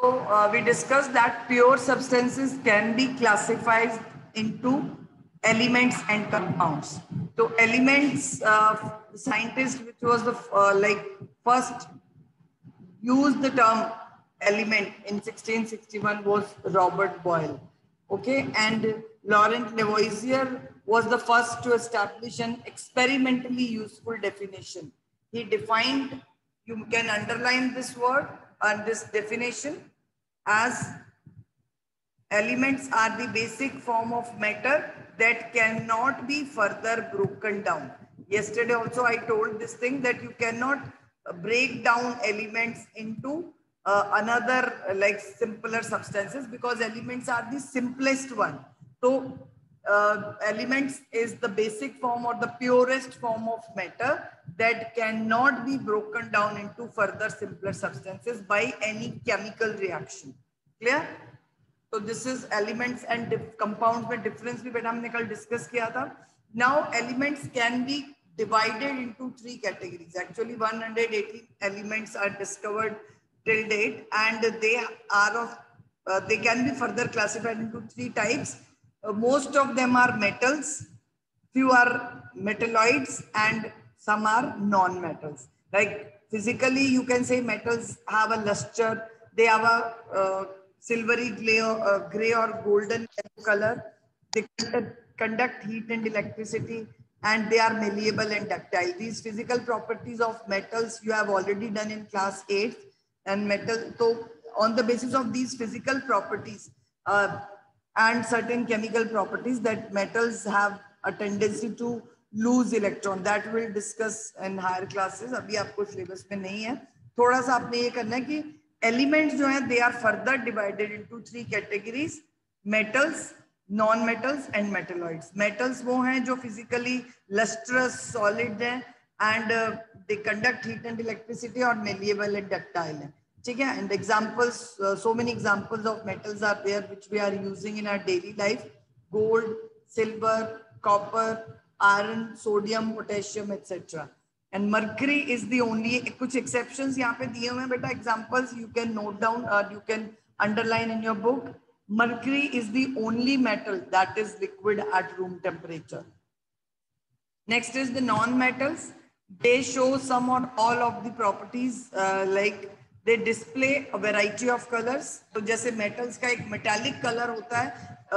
So uh, we discussed that pure substances can be classified into elements and compounds. So elements, uh, scientist which was the uh, like first used the term element in 1661 was Robert Boyle. Okay, and Laurent Lavoisier was the first to establish an experimentally useful definition. He defined, you can underline this word and this definition as elements are the basic form of matter that cannot be further broken down. Yesterday also I told this thing that you cannot break down elements into uh, another like simpler substances because elements are the simplest one. So uh, elements is the basic form or the purest form of matter that cannot be broken down into further simpler substances by any chemical reaction. Clear? So this is elements and compounds में difference भी बेटा हमने कल discuss किया था. Now elements can be divided into three categories. Actually 118 elements are discovered till date and they are of uh, they can be further classified into three types uh, most of them are metals, few are metalloids and some are non-metals. Like physically, you can say metals have a luster, they have a uh, silvery gray, uh, gray or golden color. They conduct heat and electricity and they are malleable and ductile. These physical properties of metals you have already done in class 8 and metal. So on the basis of these physical properties, uh, and certain chemical properties that metals have a tendency to lose electron that will discuss in higher classes अभी आपको syllabus में नहीं है थोड़ा सा आपने ये करना है कि elements जो हैं they are further divided into three categories metals non metals and metalloids metals वो हैं जो physically lustrous solid हैं and uh, they conduct heat and electricity और malleable and ductile हैं ठीक है and examples so many examples of metals are there which we are using in our daily life gold silver copper iron sodium potassium etcetera and mercury is the only कुछ exceptions यहाँ पे दिए हुए हैं बेटा examples you can note down और you can underline in your book mercury is the only metal that is liquid at room temperature next is the non metals they show some or all of the properties uh, like they display variety of colours तो जैसे metals का एक metallic colour होता है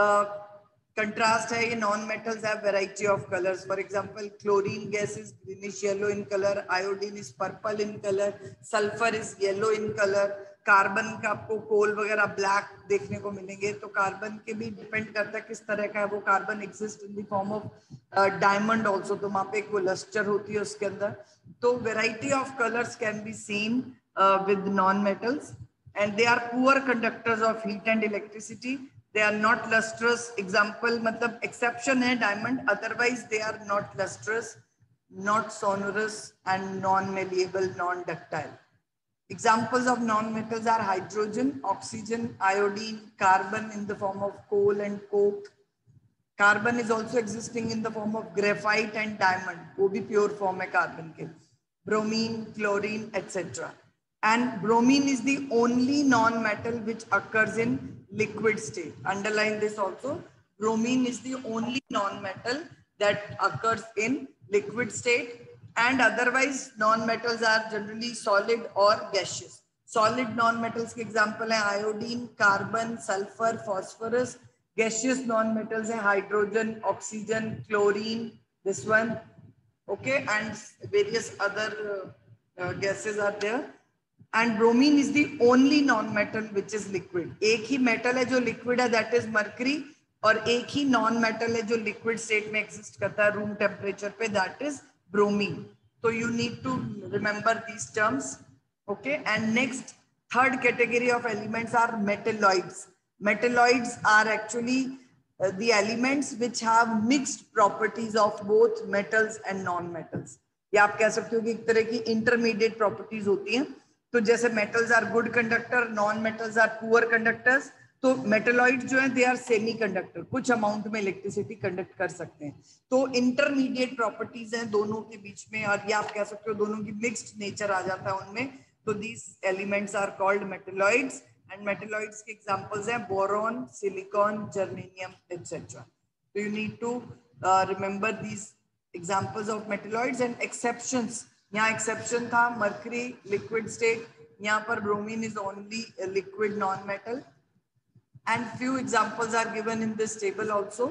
contrast uh, है ये non metals have variety of colours for example chlorine gas is greenish yellow in colour iodine is purple in colour sulphur is yellow in colour carbon का आपको कोल वगैरह black देखने को मिलेंगे तो कार्बन के भी डिपेंड करता है किस तरह का है वो carbon exist in form of diamond also तो वहाँ पे एक वो लस्टर होती है उसके अंदर. तो variety of colours can be seen uh, with non-metals and they are poor conductors of heat and electricity. They are not lustrous. Example, matlab exception hai diamond. Otherwise, they are not lustrous, not sonorous, and non-malleable, non-ductile. Examples of non-metals are hydrogen, oxygen, iodine, carbon in the form of coal and coke. Carbon is also existing in the form of graphite and diamond. वो भी pure form है carbon के. Bromine, chlorine, etc. and bromine is the only non-metal which occurs in liquid state. Underline this also. Bromine is the only non-metal that occurs in liquid state and otherwise non-metals are generally solid or gaseous. Solid non-metals के example है iodine, carbon, sulfur, phosphorus. Gaseous non-metals है hydrogen, oxygen, chlorine, this one. Okay, and various other uh, uh, gases are there. And bromine is the only non metal which is liquid एक ही metal है जो liquid है that is mercury और एक ही non metal है जो liquid state में एग्जिस्ट करता है रूम टेम्परेचर पे दैट इज़ ब्रोमीन तो you need to remember these terms okay and next third category of elements are metalloids metalloids are actually the elements which have mixed properties of both metals and non metals या आप कह सकते हो कि एक तरह की इंटरमीडिएट प्रॉपर्टीज़ होती हैं। तो जैसे metals are good conductor non metals are poor conductors तो मेटेलॉइड जो है दे आर सेमी कंडक्टर कुछ अमाउंट में इलेक्ट्रिसिटी कंडक्ट कर सकते हैं तो इंटरमीडिएट प्रॉपर्टीज़ हैं दोनों के बीच में और ये आप कह सकते हो दोनों की मिक्स्ड नेचर आ जाता है उनमें तो these elements are called metalloids and metalloids के examples हैं बोरॉन silicon, जर्मेनियम etc. तो you need to remember these these of of and exceptions. यहाँ एक्सेप्शन था मर्करी लिक्विड स्टेट यहाँ पर bromine is only liquid non metal and few examples are given in this table also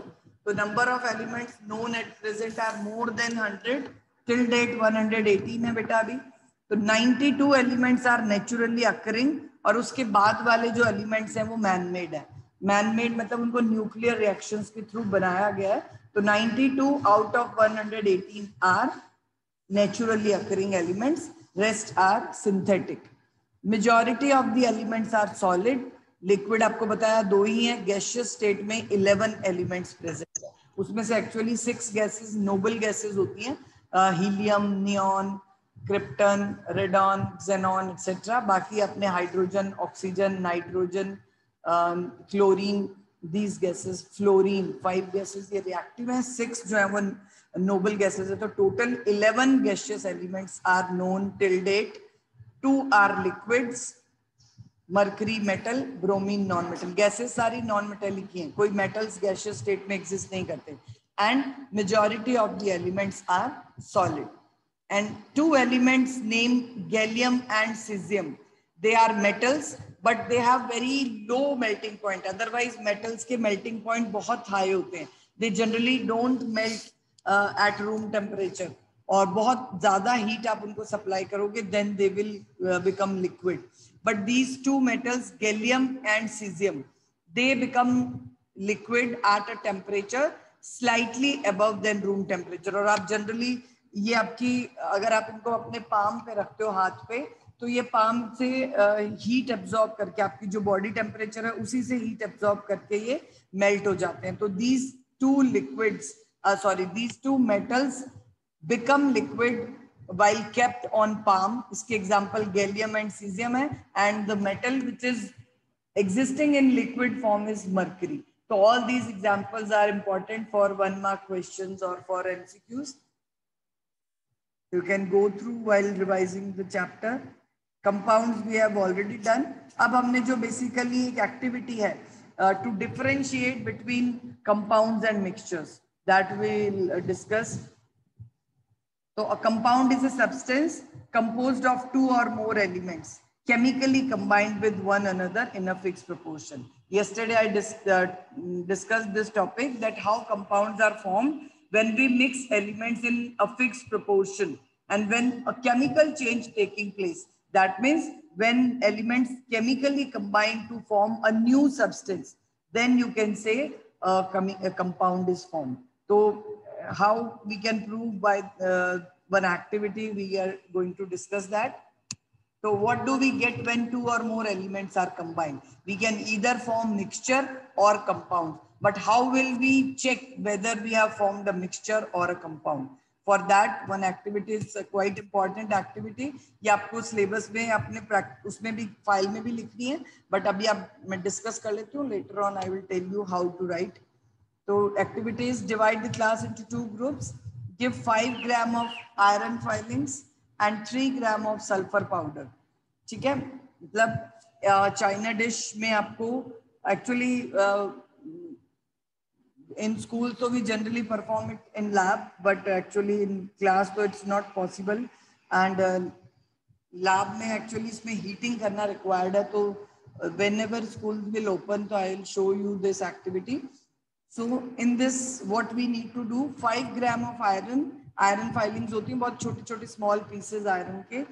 तो number of elements known at present are more than 100 till date 118 है बेटा अभी। तो 92 elements are naturally occurring और उसके बाद वाले जो एलिमेंट्स हैं वो मैनमेड है। मैनमेड मतलब उनको न्यूक्लियर रिएक्शन के थ्रू बनाया गया है। तो 92 out of 118 are naturally occurring elements rest are synthetic majority of the elements are solid liquid आपको बताया दो ही है गैशियस स्टेट में 11 एलिमेंट्स प्रेजेंट है। उसमें से actually six gases noble gases होती हैं helium neon krypton radon xenon etcetera बाकी अपने hydrogen oxygen nitrogen chlorine these gases fluorine five gases ये रिएक्टिव हैं। सिक्स जो है वो नोबल गैसेस है तो total eleven gaseous elements are known till date two are liquids mercury metal bromine non metal gases सारी नॉन मेटेलिक हैं। कोई मेटल्स गैसियस स्टेट में एग्जिस्ट नहीं करते। And majority of the elements are solid and two elements name gallium and caesium they are metals but they have very low melting point otherwise metals के melting point बहुत high होते हैं। They generally don't melt at room temperature और बहुत ज़्यादा heat आप उनको supply करोगे then they will become liquid but these two metals gallium and caesium they become liquid at a temperature slightly above than room temperature और आप generally ये आपकी, अगर आप इनको अपने पाम पे रखते हो हाथ पे तो ये पाम से uh, हीट एब्जॉर्ब करके आपकी जो बॉडी टेम्परेचर है, उसी से हीट एब्जॉर्ब करके ये मेल्ट हो जाते हैं। तो these two liquids sorry these two metals become liquid while kept on palm इसके एग्जांपल गैलियम एंड सीजियम है and the metal which is existing in liquid form is mercury so all these examples are important for one mark questions or for mcqs you can go through while revising the chapter. Compounds we have already done. अब हमने जो basically एक activity है uh, to differentiate between compounds and mixtures that we'll discuss. So a compound is a substance composed of two or more elements chemically combined with one another in a fixed proportion. Yesterday I dis uh, discussed this topic that how compounds are formed when we mix elements in a fixed proportion and when a chemical change taking place. That means when elements chemically combine to form a new substance, then you can say a, a compound is formed. So how we can prove by uh, one activity, we are going to discuss that. So what do we get when two or more elements are combined? We can either form mixture or compound. But how will we check whether we have formed a mixture or a compound? For that, one activity is a quite important activity. ये आपको syllabus में अपने उसमें भी file में भी लिखनी है. But अभी आप मैं discuss कर लेती हूँ. Later on, I will tell you how to write. So activities divide the class into two groups. Give five gram of iron filings and three gram of sulfur powder. ठीक है मतलब China dish में आपको actually school so we generally perform it in lab but actually in class so it's not possible and uh, lab में actually इसमें heating करना required है तो uh, whenever schools will open so I'll show you this activity so, in this, what we need to do 5 gram of iron iron filings होती हैं, बहुत छोटे छोटे, small pieces iron के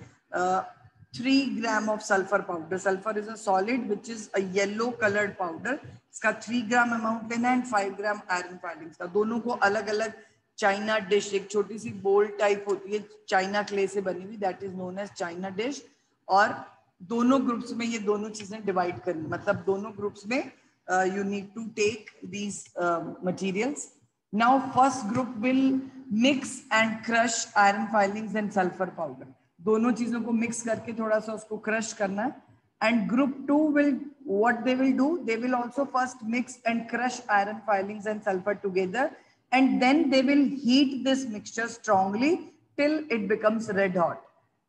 3 gram of sulfur powder. Sulfur is a solid which is a yellow colored powder. इसका three gram amount लेना and five gram iron filings का। दोनों को अलग अलग चाइना डिश एक छोटी सी बोल टाइप होती है चाइना क्ले से बनी हुई that is known as china dish और दोनों ग्रुप्स में ये दोनों चीज़ें डिवाइड करनी मतलब दोनों ग्रुप्स में You need to take these materials now first group will mix and crush iron filings and sulphur powder दोनों चीजों को मिक्स करके थोड़ा सा उसको क्रश करना है And group 2 will, what they will do, they will also first mix and crush iron filings and sulfur together. And then they will heat this mixture strongly till it becomes red hot.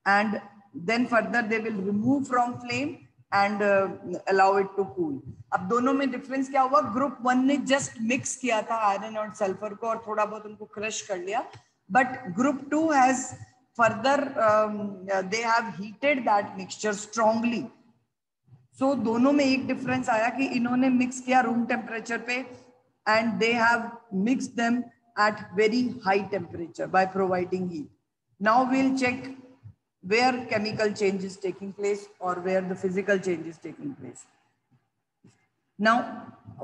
And then further they will remove from flame and allow it to cool अब दोनों में difference क्या हुआ? Group one ने just mix किया था iron और sulphur को और थोड़ा बहुत उनको क्रश कर लिया. But group two has further they have heated that mixture strongly so दोनों में एक डिफरेंस आया कि इन्होंने मिक्स किया रूम टेम्परेचर पे and they have mix them at very high temperature by providing heat. Now we'll check where chemical change is taking place or where the physical change is taking place. Now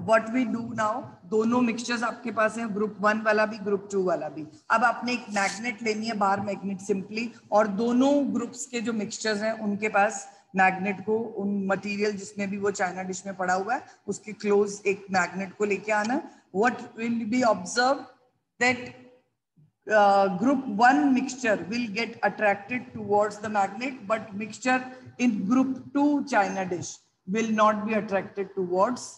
what we do now, दोनों mixtures आपके पास हैं group one वाला भी group two वाला भी. अब आपने एक magnet लेनी है बाहर magnet simply और दोनों groups के जो mixtures हैं उनके पास मैग्नेट को उन मटेरियल जिसमें भी वो चाइना डिश में पड़ा हुआ है उसके क्लोज एक मैग्नेट को लेके आना what will be observe that group one mixture will get attracted towards the magnet but mixture in group two china dish will not be attracted towards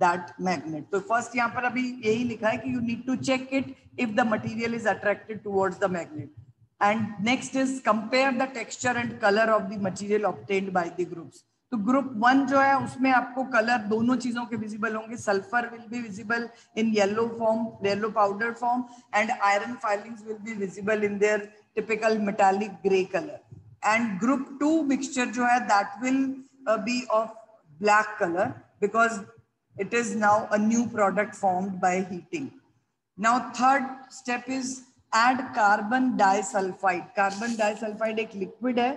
that magnet तो फर्स्ट यहाँ पर अभी यही लिखा है कि you need to check it if the material is attracted towards the magnet and next is compare the texture and color of the material obtained by the groups तो group one जो है, उसमें आपको कलर दोनों चीज़ों के visible होंगे। Sulphur will be visible in yellow form yellow powder form and iron filings will be visible in their typical metallic grey colour and group two mixture जो है that will be of black colour because it is now a new product formed by heating. Now, third step is add carbon disulphide carbon disulphide एक liquid है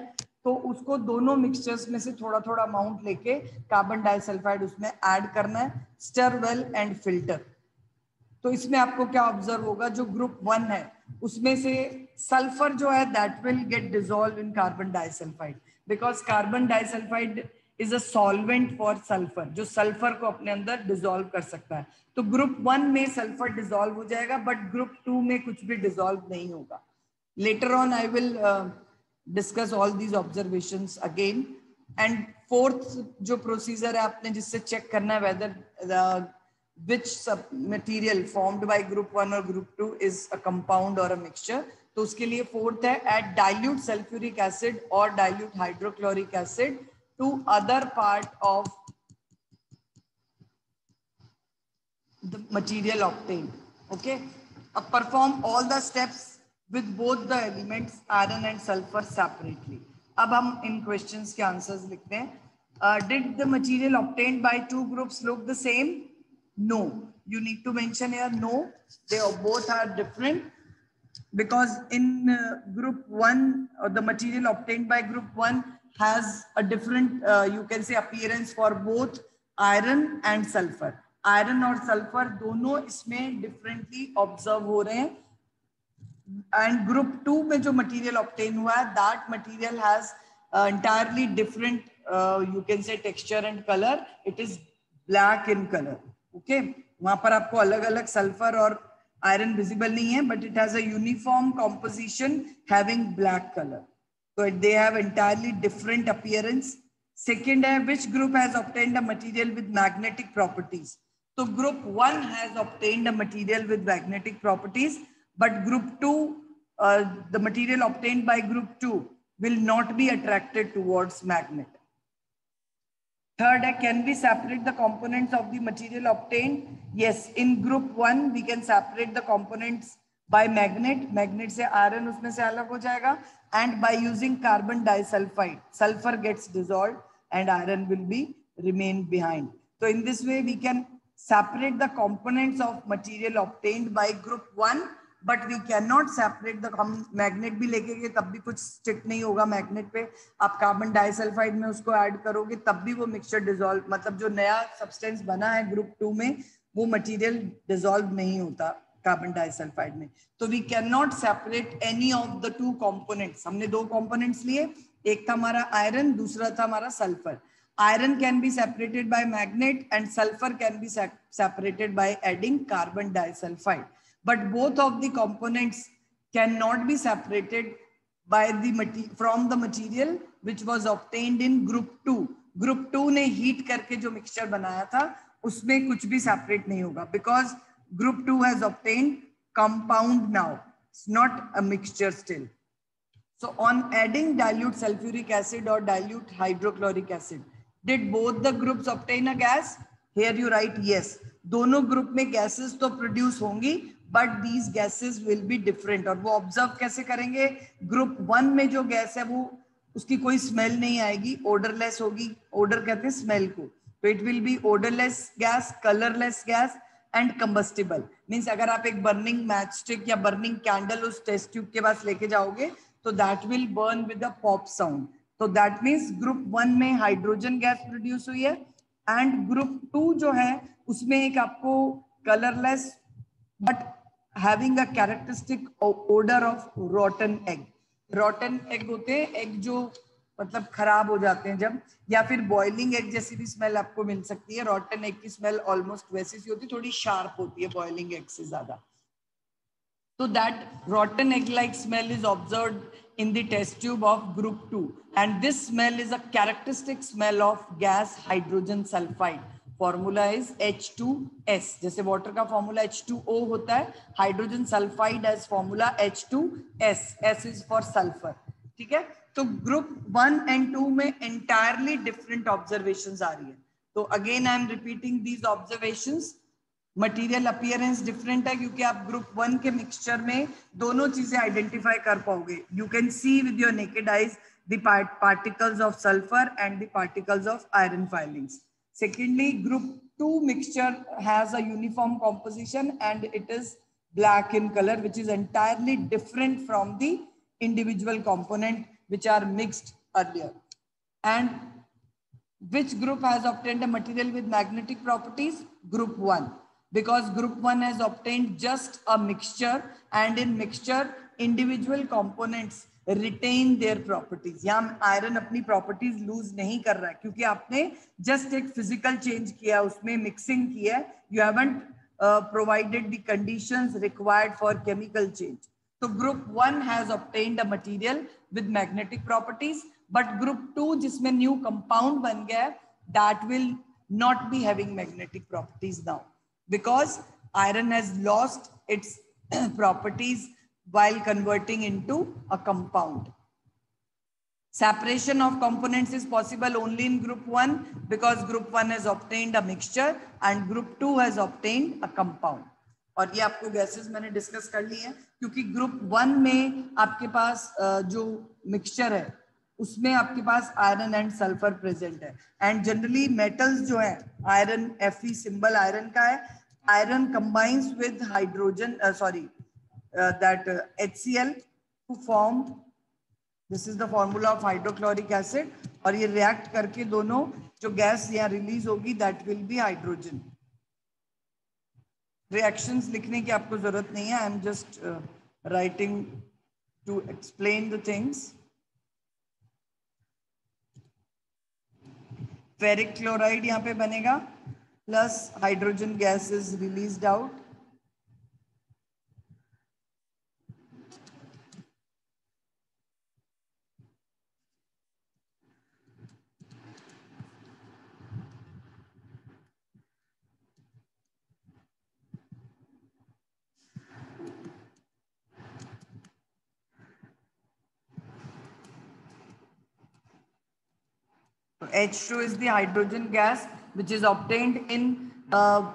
तो उसको दोनों mixtures में से थोड़ा थोड़ा अमाउंट लेके कार्बन डाइसल्फाइड उसमें ऐड करना है स्टर वेल एंड फ़िल्टर तो इसमें आपको क्या ऑब्ज़र्व होगा, जो ग्रुप वन है, उसमें से सल्फ़र जो है that will get dissolve in carbon disulphide because carbon disulphide is a solvent for sulphur जो सल्फ़र को अपने अंदर डिजोल्व कर सकता है। तो ग्रुप वन में सल्फ़र डिजोल्व हो जाएगा बट ग्रुप टू में कुछ भी डिजोल्व नहीं होगा। Later on I will discuss all these observation again and fourth जो प्रोसीजर है आपने जिससे चेक करना है whether which material formed by group 1 or group 2 is a compound or a mixture तो उसके लिए फोर्थ है एट डाइल्यूट सल्फ्यूरिक एसिड और dilute hydrochloric acid to other part of the material obtained. Okay. Uh, perform all the steps with both the elements iron and sulfur separately. अब हम इन questions के answers लिखते हैं. Uh, did the material obtained by two groups look the same? No. You need to mention here no. They are both are different because in uh, group one, uh, the material obtained by group one has a different, uh, you can say, appearance for both iron and sulfur. Iron और sulphur दोनों इसमें differently observe हो रहे हैं and group two में जो material obtain हुआ है that material has entirely different you can say texture and colour it is black in colour okay वहाँ पर आपको अलग अलग सल्फ़र और आयरन विजिबल नहीं है but it has uniform composition having colour तो they have different appearance second है which group has obtained a material with magnetic properties तो group one has obtained a material with magnetic properties but group 2, uh, the material obtained by group 2 will not be attracted towards magnet. Third, uh, can we separate the components of the material obtained? Yes, in group 1, we can separate the components by magnet. Magnet se iron usme se alag ho jayega. And by using carbon disulfide, sulfur gets dissolved and iron will be remain behind. So in this way, we can separate the components of material obtained by group 1 but we can not separate the हम magnet भी लेके गए तब भी कुछ stick नहीं होगा magnet पे। आप कार्बन डाइसल्फाइड में उसको ऐड करोगे, तब भी वो मिक्सचर डिजोल्व मतलब जो नया सब्सटेंस बना है ग्रुप टू में, वो मटेरियल डिजोल्व नहीं होता कार्बन डाइसल्फाइड में। तो we can not separate any of the two components हमने दो कॉम्पोनेंट्स लिए, एक था हमारा आयरन दूसरा था हमारा sulphur Iron can be separated by magnet and sulfur can be separated by adding carbon disulfide. But both of the components cannot be separated by the from the material which was obtained in group 2. Group 2 ने heat करके जो mixture बनाया था उसमें कुछ भी separate नहीं होगा because group 2 has obtained compound now. It's not a mixture still. So on adding dilute sulfuric acid or dilute hydrochloric acid, Did both the groups obtain a gas? Here you write yes. दोनों group में gases तो produce होंगी but these gases will be different और वो observe कैसे करेंगे? Group one में जो गैस है वो, उसकी कोई स्मेल नहीं आएगी ओडरलेस होगी। ओडर कहते हैं स्मेल को। तो it will be odourless gas colourless gas and combustible means अगर आप एक बर्निंग मैच स्टिक या बर्निंग कैंडल उस टेस्ट ट्यूब के पास लेके जाओगे तो that will burn with a pop sound तो दैट मीन्स ग्रुप वन में हाइड्रोजन गैस प्रोड्यूस हुई है एंड ग्रुप टू जो है, उसमें एक आपको colourless but having a characteristic odour of rotten egg rotten egg होते हैं एग जो मतलब खराब हो जाते हैं जब, या फिर बॉइलिंग एग जैसी भी स्मेल आपको मिल सकती है। रॉटन एग की स्मेल ऑलमोस्ट वैसी सी होती है, थोड़ी शार्प होती है बॉइलिंग एग से ज़्यादा। तो that rotten egg like smell is observe in the test tube of group 2 and this smell is a characteristic smell of gas hydrogen sulfide. Formula is H two S जैसे water का formula H two O होता है hydrogen sulphide as formula H two S S is for sulphur ठीक है? तो group one and two में entirely different observation आ रही है। तो again I am repeating these observation material appearance different है क्योंकि आप ग्रुप वन के मिक्सचर में दोनों चीज़ें आइडेंटिफाई कर पाओगे। You can see with your naked eyes the particles of sulphur and the particles of iron filings secondly group 2 mixture has a uniform composition and it is black in color which is entirely different from the individual component which are mixed earlier. And which group has obtained a material with magnetic properties? Group 1 because group 1 has obtained just a mixture and in mixture individual components retain their properties यहाँ iron अपनी properties lose नहीं कर रहा है, क्योंकि आपने just एक physical change किया, उसमें मिक्सिंग किया you haven't provided the required for chemical change तो group one has obtained a material with magnetic properties but group two जिसमें न्यू कंपाउंड बन गया है that will not be having magnetic properties now because iron has lost its properties while converting into a compound. Separation of components is possible only in group 1 because group 1 has obtained a mixture and group 2 has obtained a compound. और ये आपको gases मैंने discuss कर ली है क्योंकि group one में आपके पास जो मिक्सचर है उसमें आपके पास आयरन एंड सल्फ़र प्रेजेंट है एंड जनरली मेटल्स जो है आयरन एफ़ सिंबल आयरन का है iron combines with hydrogen sorry uh, that uh, HCl to form this is the formula of hydrochloric acid और ये react करके दोनों जो गैस यहाँ रिलीज़ होगी that will be hydrogen reactions लिखने की आपको ज़रूरत नहीं है I am just writing to explain the things ferric chloride यहाँ पे बनेगा plus hydrogen gas is release out H2 is the hydrogen gas which is obtained in a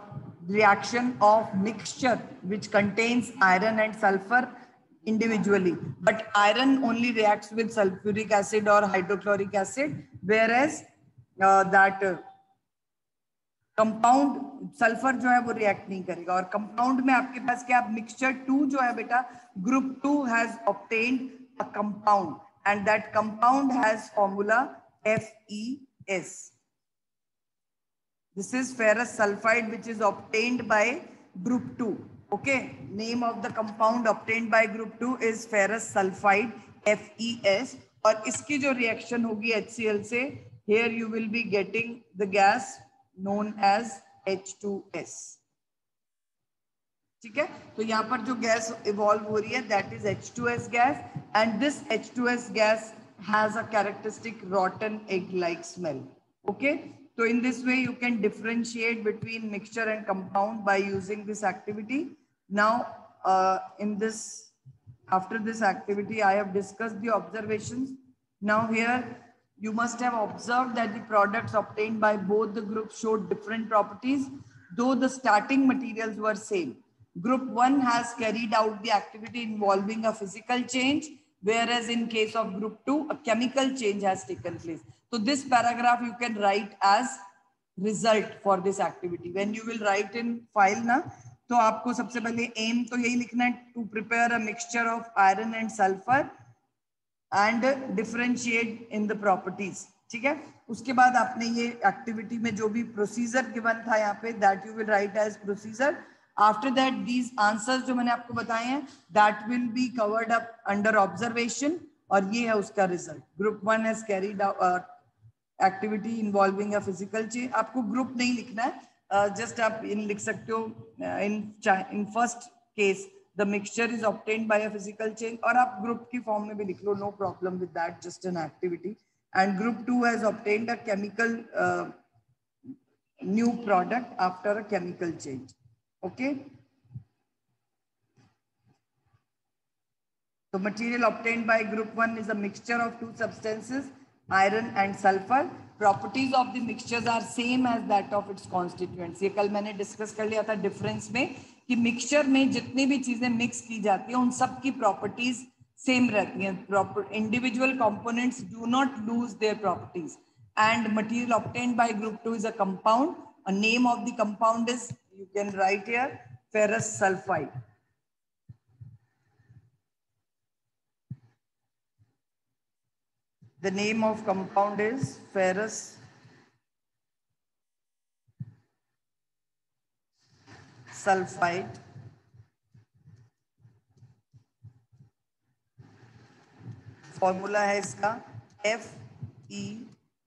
reaction of mixture which contains iron and sulfur individually. But iron only reacts with sulfuric acid or hydrochloric acid, whereas uh, that uh, compound sulphur जो है वो react नहीं करेगा और compound में आपके पास क्या mixture to जो है बेटा group two has obtained a compound and that compound has formula FeS. This is ferrous sulfide which is obtained by group 2. Okay, name of the compound obtained by group 2 is ferrous sulfide FeS और इसकी जो reaction होगी HCl से here you will be getting the gas known as H2S. ठीक है तो यहाँ पर जो गैस इवॉल्व हो रही है that is H2S gas and this H2S gas has a characteristic rotten egg-like smell. Okay. So in this way, you can differentiate between mixture and compound by using this activity. Now, uh, in this, after this activity, I have discussed the observations. Now here, you must have observed that the products obtained by both the groups showed different properties, though the starting materials were same. Group 1 has carried out the activity involving a physical change, whereas in case of group 2, a chemical change has taken place. So this paragraph you can write as result for this activity. When you will write in file na, तो आपको सबसे पहले M तो यही लिखना है to prepare a mixture of iron and sulphur and differentiate in the properties ठीक है उसके बाद आपने ये एक्टिविटी में जो भी प्रोसीजर गिवन था यहाँ पे that you will write as procedure after that these answers जो मैंने आपको बताए हैं that will be covered up under observation और ये है उसका result group one has carried activity involving physical change आपको ग्रुप नहीं लिखना है जस्ट uh, आप इन लिख सकते हो in in first case the mixture is obtained by a physical change और आप ग्रुप की फॉर्म में भी लिख लो no problem with that just an activity and group two has obtained a chemical new product after a chemical change. Okay. The material obtained by group 1 is a mixture of two substances iron and sulfur properties of the mixtures are same as that of its constituents ये कल मैंने discuss कर लिया था difference में कि mixture में जितनी भी चीज़ें मिक्स की जाती है उन सब की प्रॉपर्टीज़ सेम रहती हैं proper individual components do not lose their properties material obtained by group 2 is a compound a name of the compound is you can write here ferrous sulfide The name of compound is ferrous sulfide. Formula है इसका F E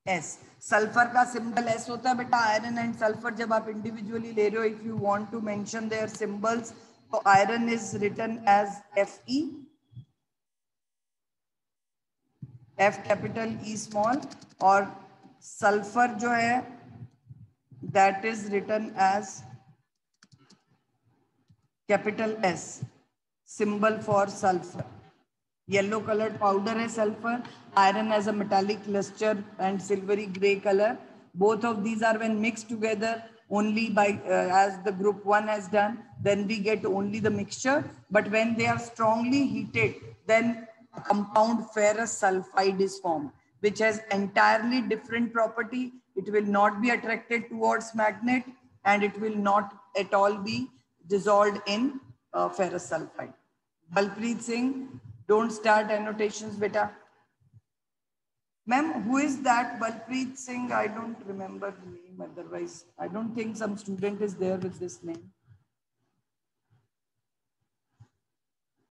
S Sulphur का symbol S होता है, बेटा iron and sulphur जब आप individually ले रहे हो if you want to mention their symbols तो iron is written as F E F capital E small और सल्फ़र जो है that is written as capital S symbol for sulphur yellow colored powder as sulfur, iron as a metallic luster and silvery gray color. Both of these are when mixed together only by uh, as the group 1 has done, then we get only the mixture. But when they are strongly heated, then compound ferrous sulfide is formed, which has entirely different property. It will not be attracted towards magnet and it will not at all be dissolved in uh, ferrous sulfide. Balpreet Singh don't start annotations, beta. Ma'am, who is that Balpreet Singh? I don't remember the name otherwise. I don't think some student is there with this name.